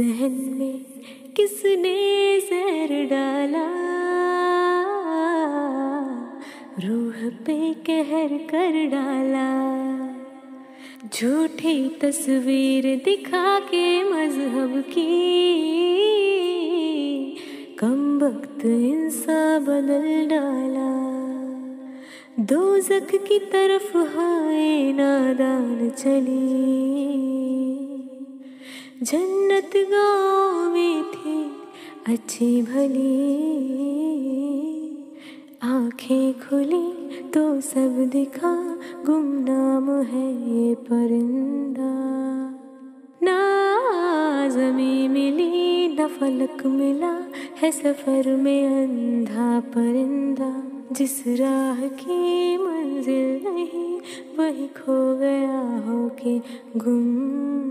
जहन में किसने जहर डाला? रूह पे कहर कर डाला। झूठी तस्वीर दिखा के मज़हब की। कम वक्त इंसान बदल डाला। दो जख की तरफ़ हाय नादान चली। जन्नत गाँव में थी, अच्छी भली। आँखें खुली तो सब दिखा, गुमनाम है ये परिंदा। ना जमी मिली, न फलक मिला है सफ़र में अंधा परिंदा। जिस राह की मंजिल नहीं, वही खो गया हो के गुमराह